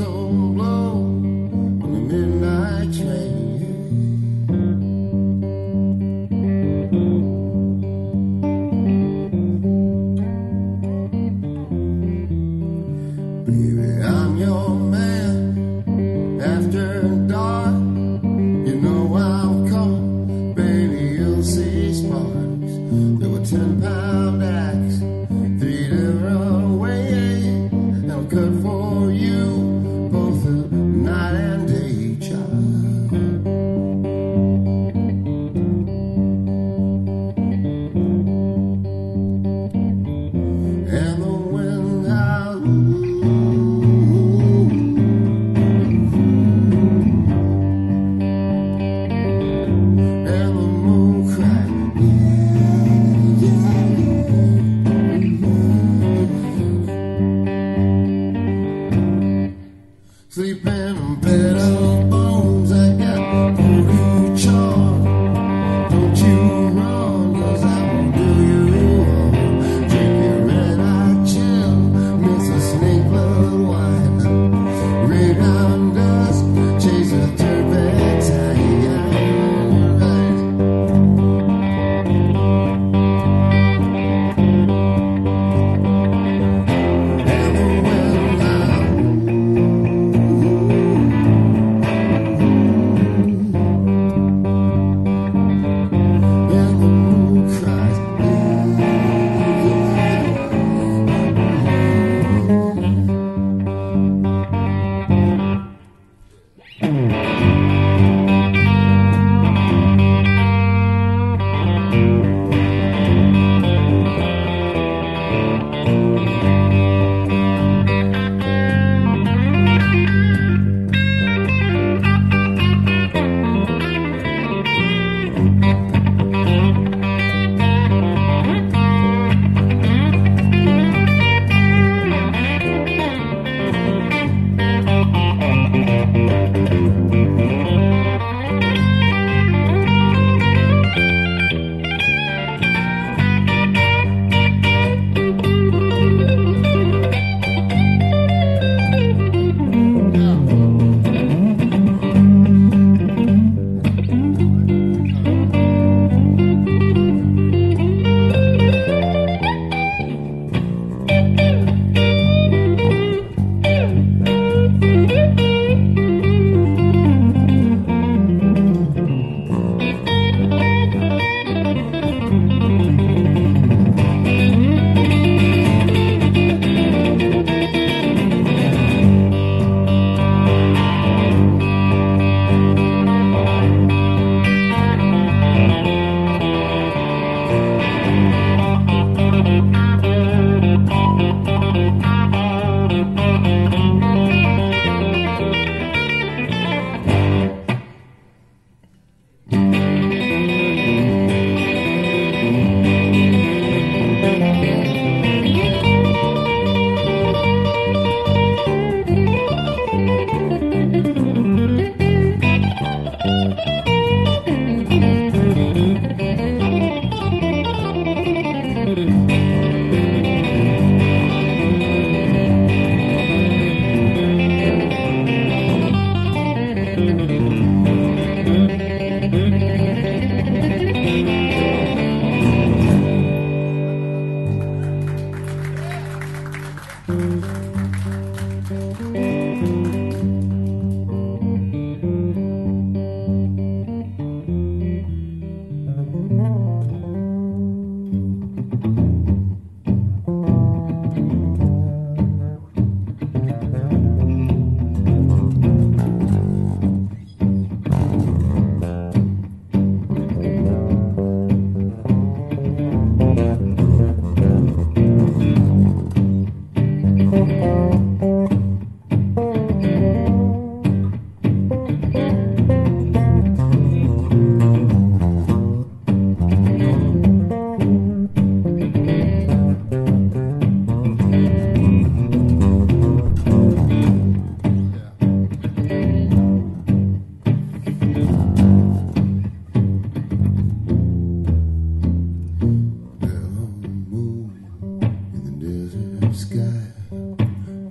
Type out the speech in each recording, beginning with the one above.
on the midnight train. Baby, I'm your man.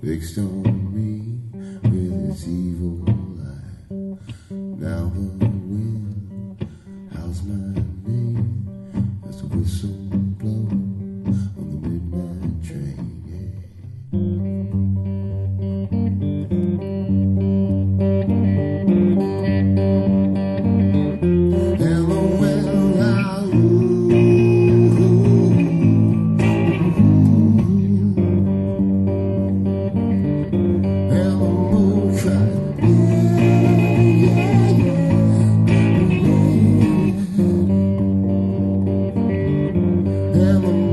fixed on me with its evil eye. Now the. Hello.